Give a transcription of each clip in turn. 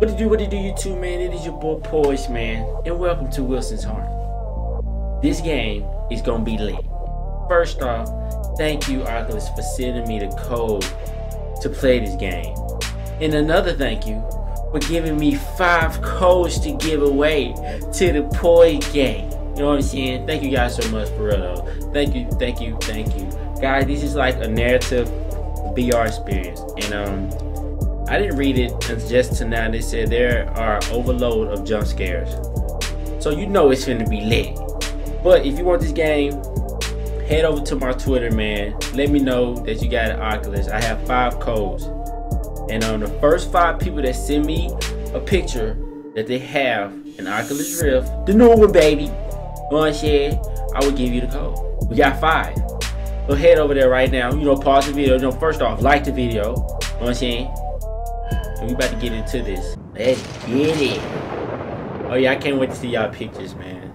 What do you do, what do you do, YouTube, man? It is your boy Poise, man, and welcome to Wilson's Heart. This game is gonna be lit. First off, thank you, Oculus, for sending me the code to play this game. And another thank you for giving me five codes to give away to the Poise game. You know what I'm saying? Thank you guys so much for. Thank you, thank you, thank you. Guys, this is like a narrative VR experience. And um I didn't read it just to now. They said there are overload of jump scares. So you know it's gonna be lit. But if you want this game, head over to my Twitter, man. Let me know that you got an Oculus. I have five codes. And on the first five people that send me a picture that they have an Oculus Rift, the new one, baby, what I'm? I will give you the code. We got five. So head over there right now. You know, pause the video. You know, first off, like the video. You know what I'm saying? And we about to get into this. Let's get it. Oh yeah, I can't wait to see y'all pictures, man.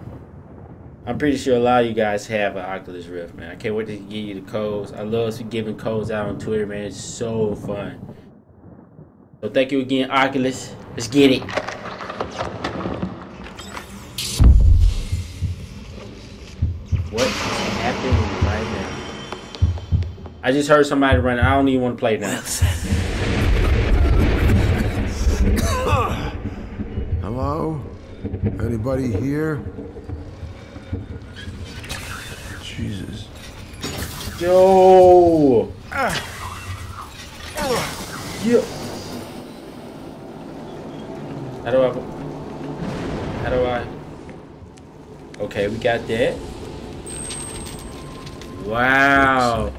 I'm pretty sure a lot of you guys have an Oculus Rift, man. I can't wait to give you the codes. I love giving codes out on Twitter, man. It's so fun. So thank you again, Oculus. Let's get it. What is happening right now? I just heard somebody running. I don't even want to play now. Hello? Anybody here? Jesus. Yo! Yo! How do I... How do I... Okay, we got that. Wow!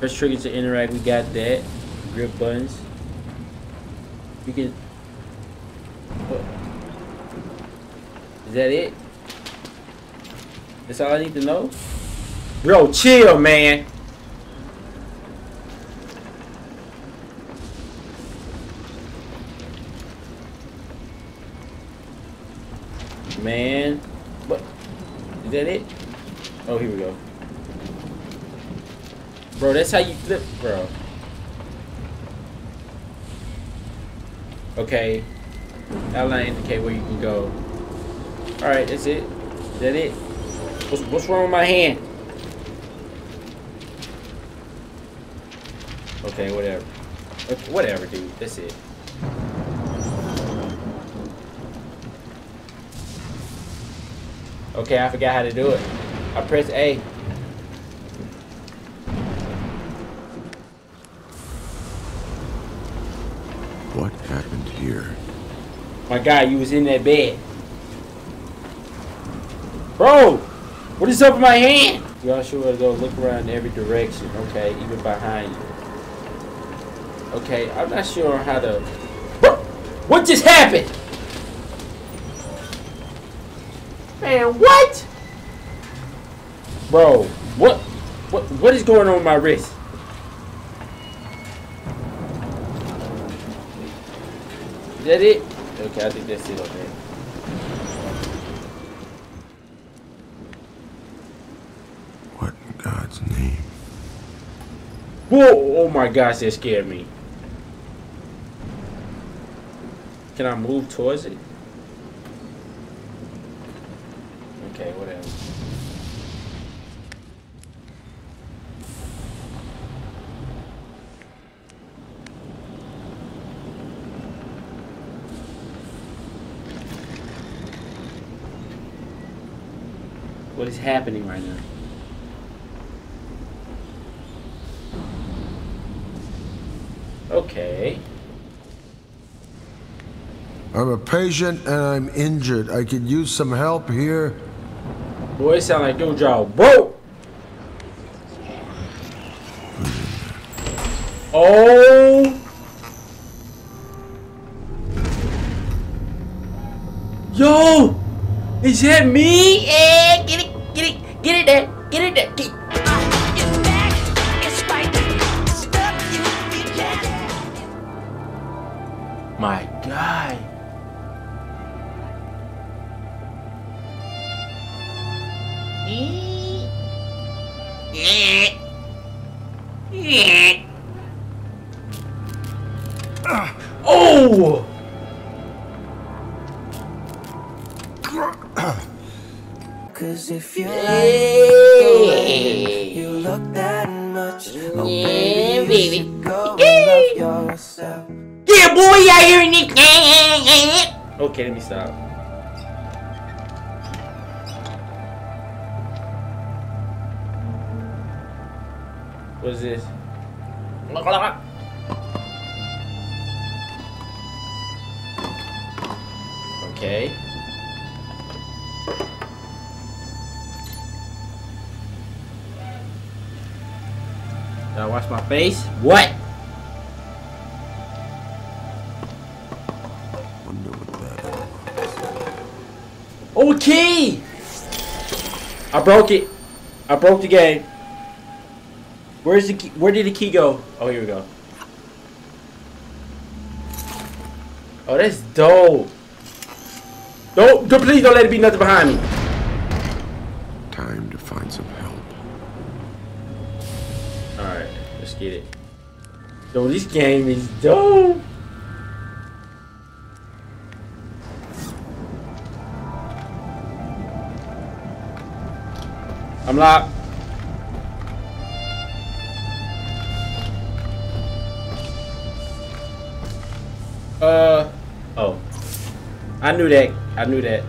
Press trigger to interact, we got that. Grip buttons. You can... Is that it? That's all I need to know? Bro, chill, man. Man. What? Is that it? Oh, here we go. Bro, that's how you flip, bro. Okay. Outline indicate where you can go. Alright, that's it. Is that it? What's, what's wrong with my hand? Okay, whatever. Okay, whatever, dude. That's it. Okay, I forgot how to do it. I press A. What happened here? My guy, you was in that bed. Bro! What is up with my hand? Y'all sure to go look around in every direction, okay? Even behind you. Okay, I'm not sure how to... What just happened? Man, what? Bro, what? What? What is going on with my wrist? Is that it? Okay, I think that's it okay. What in God's name? Whoa! Oh my gosh, that scared me. Can I move towards it? Okay, whatever. What is happening right now? Okay. I'm a patient and I'm injured. I could use some help here. Boy, it sound like your job broke. Oh. Yo, is that me? Eh, oh! Cause if you like way, you look that much, oh yeah, baby, you go love yourself. Yeah, boy, I hear it. Okay, let me stop. What is this? Okay. Did I wash my face? What? Key! I broke it. I broke the game. Where's the key? Where did the key go? Oh, here we go. Oh, that's dope. Don't, don't please don't let it be nothing behind me. Time to find some help. All right, let's get it. Yo, this game is dope. I'm locked. I knew that. I knew that.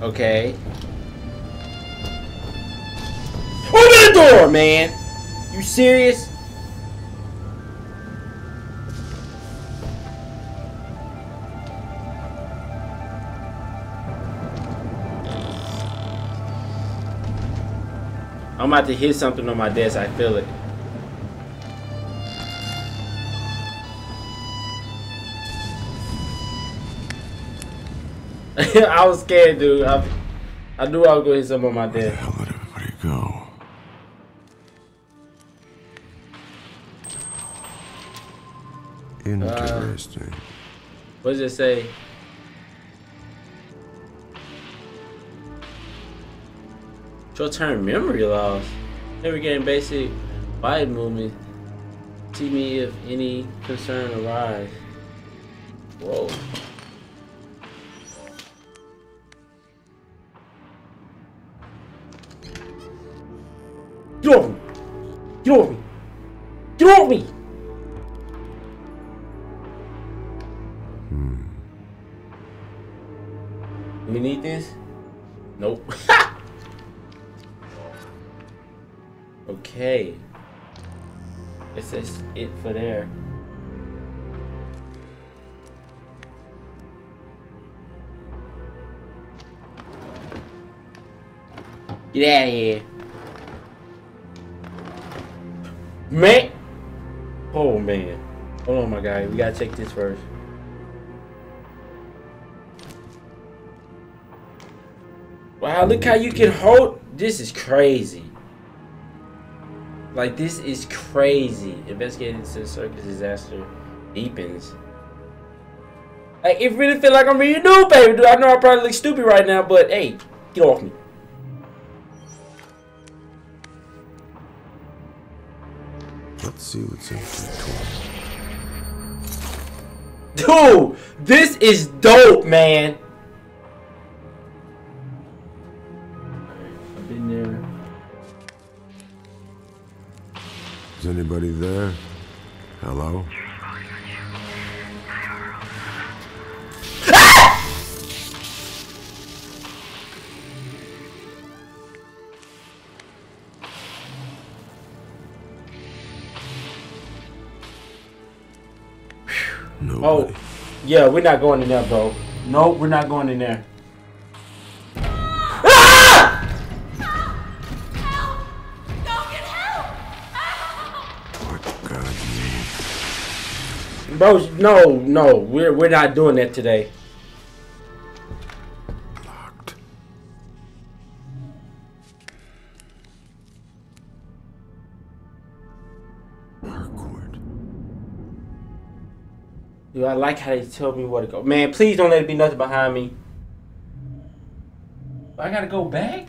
Okay. Open the door, man! You serious? I'm about to hit something on my desk. I feel it. I was scared, dude. I, I knew I was going to hit some of my Where the hell did everybody go? Interesting. Uh, what does it say? Short-term memory loss. Never getting basic body movement. See me if any concern arise. Whoa. Get off me! Get off me! Get off me! Hmm. We need this? Nope. okay. Guess that's it for there. Get out of here. Man! Oh man. Hold on my guy. We gotta check this first. Wow, look how you can hold. This is crazy. Like, this is crazy. Investigating the circus disaster deepens. Like, it really feel like I'm reading new, baby, dude. I know I probably look stupid right now, but hey, get off me. See what's in the Dude, this is dope, man. I've been there. Is anybody there? Hello? Yeah, we're not going in there, bro. No, we're not going in there. Ah! Help! Don't get help. What God's name? Bro, no, no, we're we're not doing that today. Dude, I like how they tell me where to go. Man, please don't let it be nothing behind me. I gotta go back?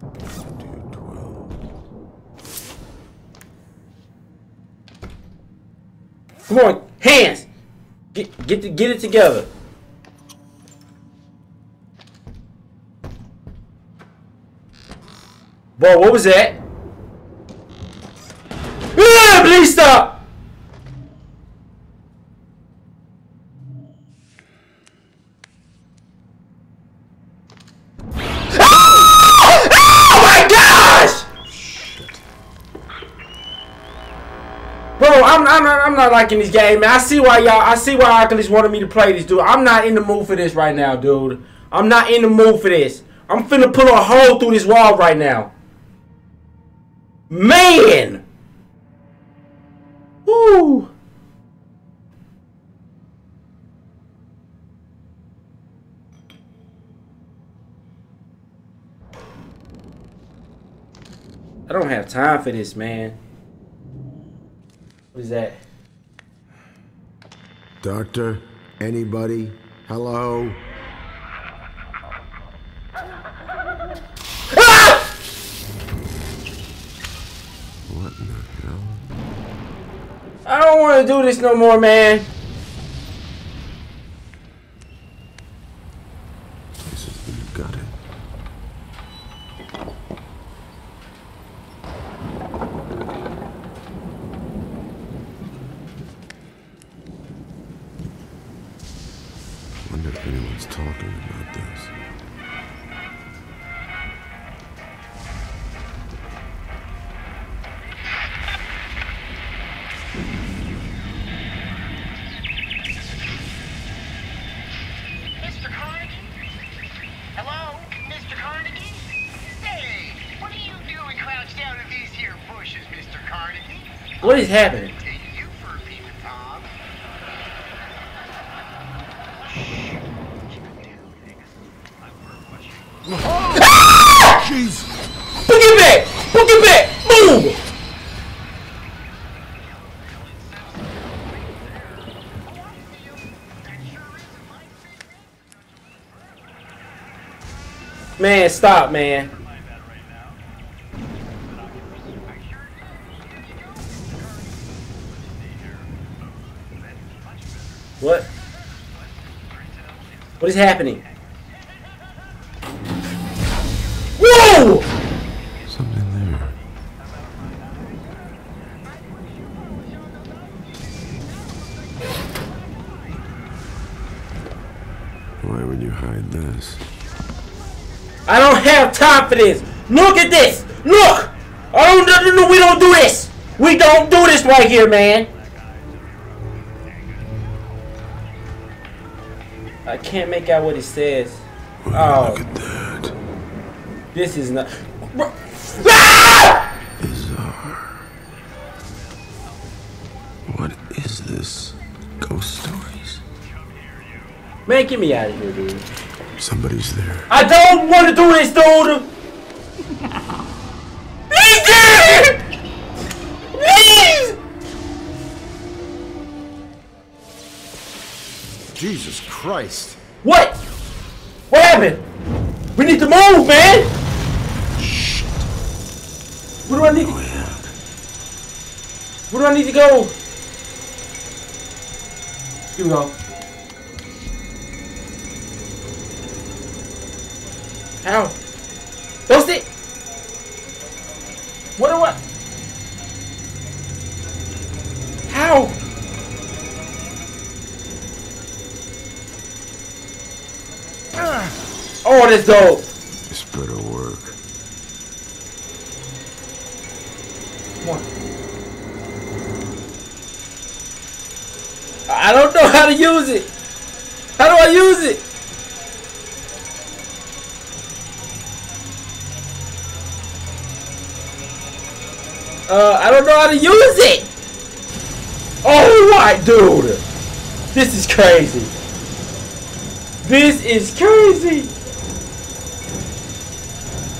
212. Come on, hands. Get get the, get it together. Bro, what was that? Not liking this game, man. I see why y'all I see why Oculus wanted me to play this, dude. I'm not in the mood for this right now, dude. I'm not in the mood for this. I'm finna pull a hole through this wall right now. Man! Woo! I don't have time for this, man. What is that? Doctor? Anybody? Hello? Ah! What in the hell? I don't want to do this no more, man. This has been gutted. Wonder if anyone's talking about this. Mr. Carnegie? Hello, Mr. Carnegie? Hey, what are you doing crouched down in these here bushes, Mr. Carnegie? What is happening? Man, stop, man. What? What is happening? Have time for this. Look at this. Look. I don't. No, no, we don't do this. We don't do this right here, man. I can't make out what it says. Oh. Look at that. This is not. Ah! Bizarre. What is this? Ghost stories? Man, get me out of here, dude. Somebody's there. I don't want to do this, dude. Please, dude. Please. Jesus Christ! What? What happened? We need to move, man. Shit. Where do I need to? Where do I need to go? Here we go. How? Post it. What do I? How? Ah. Oh, that's dope. This better work. Come on. I don't know how to use it. How do I use it? Uh, I don't know how to use it. Oh my dude, this is crazy. This is crazy.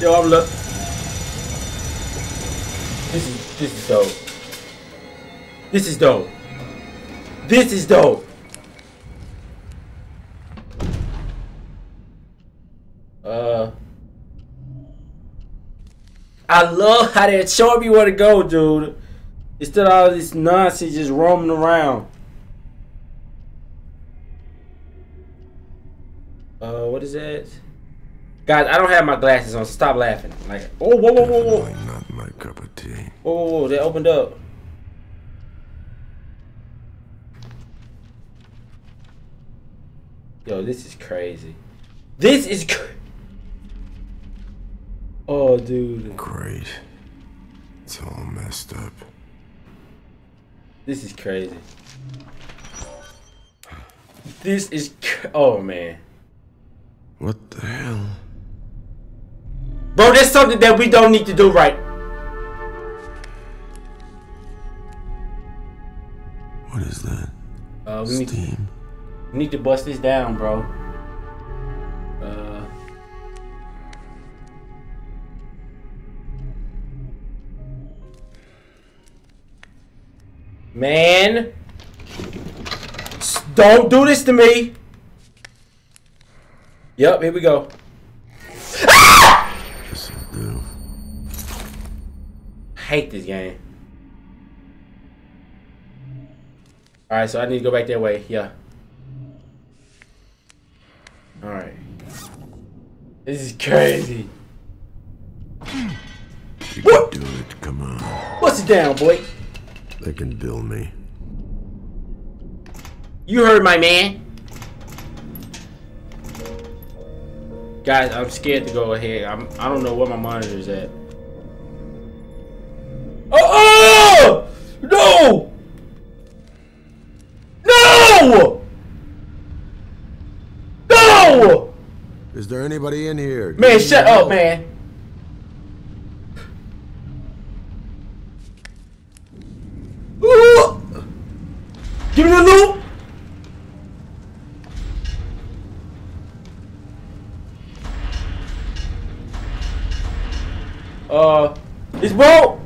Yo, I'm look. This is this is dope. This is dope. This is dope. I love how they showed me where to go, dude. Instead of all this nonsense just roaming around. Uh, what is that? Guys, I don't have my glasses on, stop laughing. Like, oh, whoa, whoa, whoa, whoa. Not my cup of tea. Whoa, whoa, whoa, they opened up. Yo, this is crazy. This is crazy oh, dude, Great. It's all messed up. this is crazy. This is. Oh man, What the hell? bro, that's something that we don't need to do right. What is that? Uh, we need to, Steam. we need to bust this down, bro. Man, don't do this to me. Yep, here we go. This'll do. hate this game. Alright, so I need to go back that way. Yeah. Alright. This is crazy. You What? do it. Come on. Bust it down, boy. They can bill me. You heard my man. Guys, I'm scared to go ahead. I'm I don't know where my monitor's at. Oh, oh! No! No! No! Is there anybody in here? Man, shut help. up, man. Broke!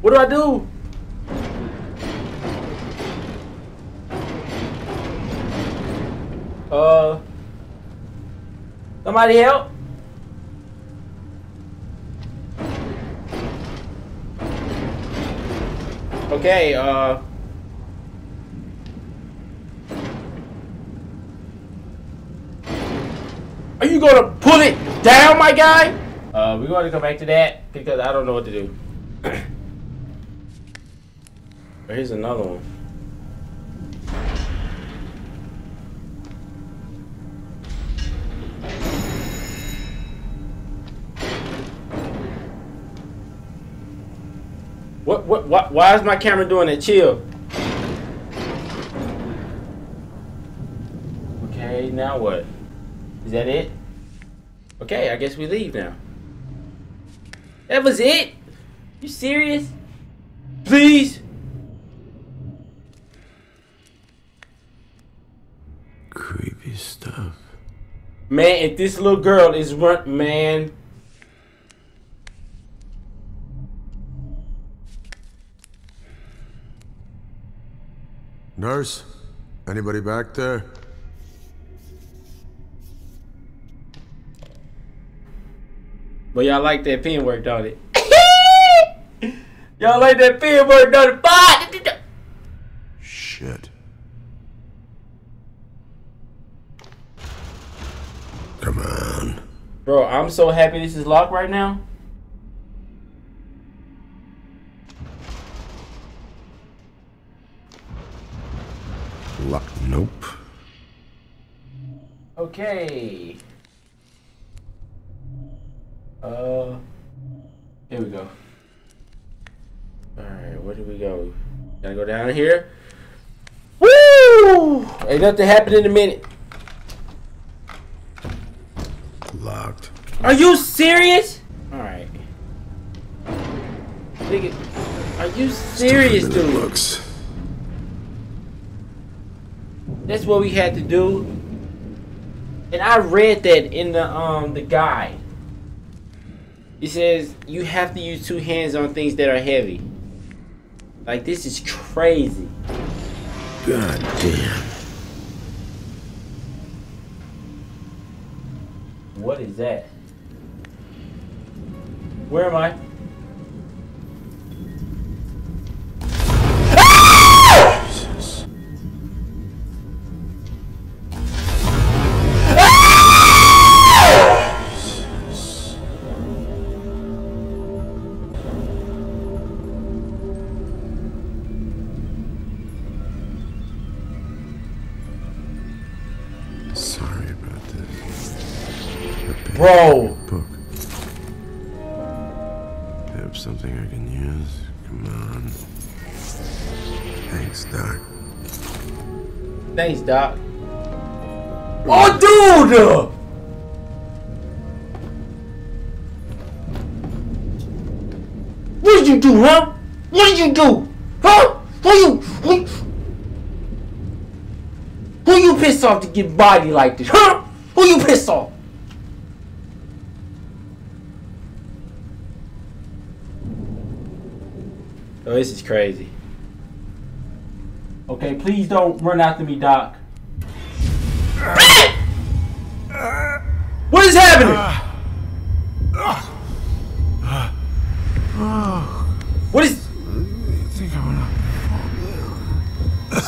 What do I do? Uh, somebody help? Okay, uh. Are you gonna pull it down, my guy? Uh, we're gonna come back to that because I don't know what to do. Here's another one. What, what, what, why is my camera doing it? Chill. Okay, now what? Is that it? Okay, I guess we leave now. That was it? You serious? Please? Creepy stuff. Man, if this little girl is run, man. Nurse? Anybody back there? But y'all like that pen work, don't it? y'all like that pen work, don't it? Bye! Shit. Come on. Bro, I'm so happy this is locked right now. Lock. Nope. Okay. Uh, here we go. Alright, where do we go? Gotta go down here. Woo! Ain't nothing happen in a minute. Locked. Are you serious? Alright. Nigga, are you serious, Tougher it dude? Looks. That's what we had to do. And I read that in the um the guide. It says you have to use two hands on things that are heavy. Like this is crazy. God damn. What is that? Where am I? Bro. Book. Have something I can use. Come on. Thanks, Doc. Thanks, Doc. Oh, dude! What did you do, huh? What did you do? Huh? Who you, who, who you pissed off to get body like this, huh? Who you pissed off? Oh, this is crazy. Okay, please don't run after me, Doc. What is happening? What is?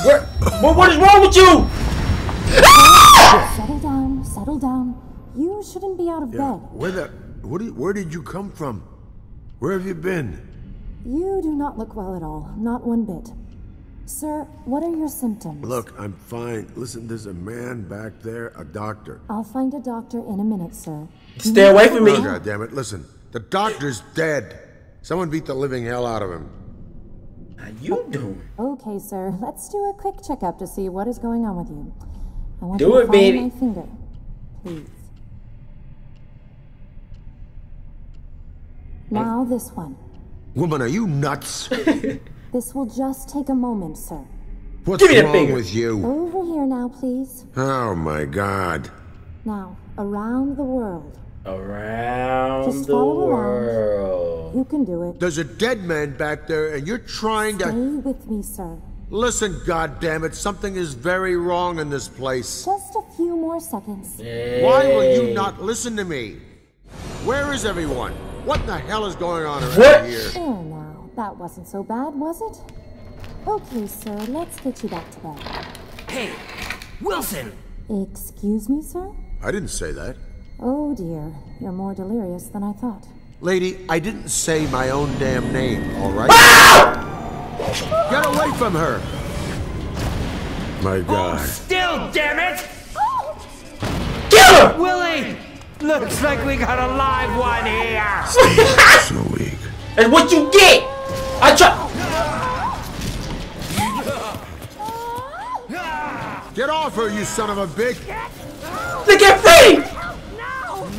Where, what, what is wrong with you? Settle down, settle down. You shouldn't be out of Yeah. bed. Where the? What? Where did you come from? Where have you been? You do not look well at all, not one bit. Sir, what are your symptoms? Look, I'm fine. Listen, there's a man back there, a doctor. I'll find a doctor in a minute, sir. Stay away from me. Oh, God damn it! Listen, the doctor's dead. Someone beat the living hell out of him. How you doing? Okay, sir, let's do a quick checkup to see what is going on with you. I want Do you to it, follow baby. my finger. Please. Now this one. Woman, are you nuts? This will just take a moment, sir. What's Give me wrong finger. with you? Over here now, please. Oh my God! Now, around the world. Around Just the follow around. You can do it. There's a dead man back there, and you're trying to Stay with me, sir. listen. God damn it! Something is very wrong in this place. Just a few more seconds. Why will you not listen to me? Where is everyone? What in the hell is going on around What? here? Oh, there now. That wasn't so bad, was it? Okay, sir, let's get you back to bed. Hey, Wilson! Excuse me, sir? I didn't say that. Oh dear, you're more delirious than I thought. Lady, I didn't say my own damn name, all right? Ah! Get away from her! My oh, God. Still, damn it! Kill her! Willie! Looks like we got a live one here! So weak. That's what you get. I try. Get off her, you son of a bitch! Look at free.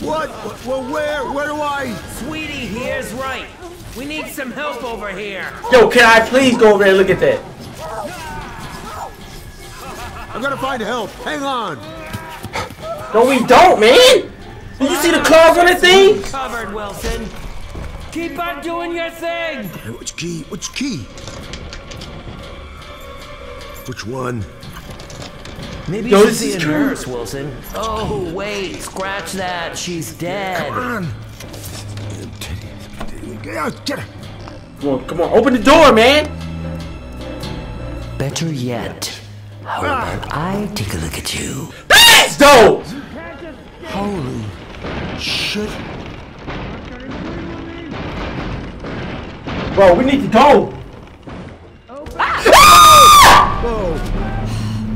What? Well, where? Where do I? Sweetie here's right. We need some help over here. Yo, can I please go over there and look at that? I'm gonna find help. Hang on. No, we don't, man. Did you see the claws on that thing? Covered, Wilson. Keep on doing your thing. Hey, Which key? Which key? Which one? Maybe Yo, you this is a nurse, Wilson. Oh, wait, scratch that. She's dead. Come on. Get out, get her. Come on, come on, open the door, man. Better yet, how ah. about I take a look at you? Please, though. Holy shit. Bro, we need to go. Whoa.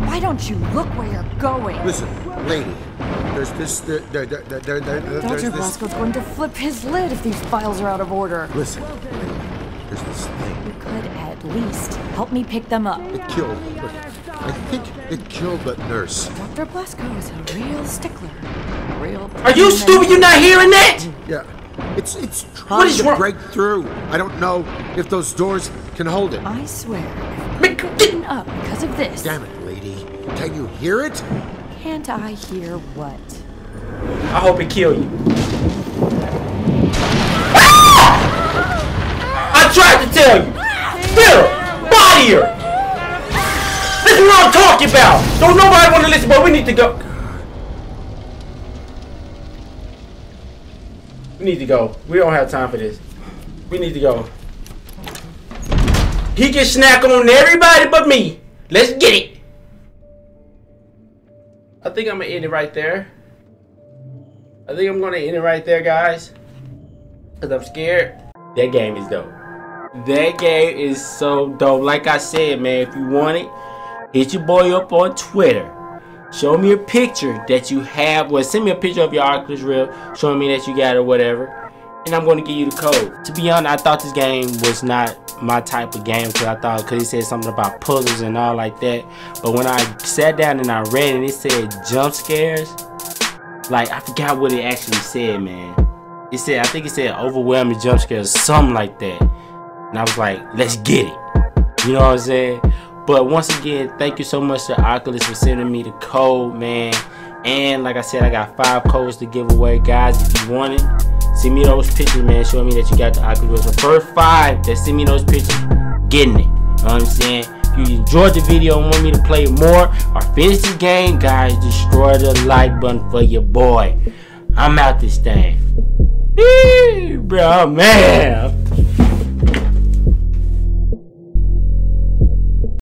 Why don't you look where you're going? Listen, lady. There's this. There, there, there, there, there, there, Dr. this. Blasco's going to flip his lid if these files are out of order. Listen, lady. There's this thing. You could at least help me pick them up. It killed. I think it killed that nurse. Dr. Blasco is a real stickler. A Real. Are you stupid? You're not hearing that? Yeah. It's it's trying is to wrong? break through. I don't know if those doors can hold it. I swear, Make- if get- you're up because of this, Damn it, lady. Can you hear it? can't I hear what? I hope it kill you. Ah! I tried to tell you. Get. Body her. This is what I'm talking about. Don't nobody want to listen, but we need to go. We need to go. We don't have time for this. We need to go. He can snack on everybody but me. Let's get it. I think I'm gonna end it right there. I think I'm gonna end it right there, guys. Cause I'm scared. That game is dope. That game is so dope. Like I said, man, if you want it, hit your boy up on Twitter. Show me a picture that you have. Well, send me a picture of your Oculus Rift, showing me that you got it or whatever. And I'm going to give you the code. To be honest, I thought this game was not my type of game because I thought because it said something about puzzles and all like that. But when I sat down and I read it, it said jump scares. Like I forgot what it actually said, man. It said I think it said overwhelming jump scares, something like that. And I was like, let's get it. You know what I'm saying? But once again, thank you so much to Oculus for sending me the code, man. And like I said, I got five codes to give away, guys. If you want it, send me those pictures, man. Showing me that you got the Oculus. The first five that send me those pictures, getting it. You know what I'm saying? If you enjoyed the video and want me to play more or finish the game, guys, destroy the like button for your boy. I'm out this thing. Bro, man.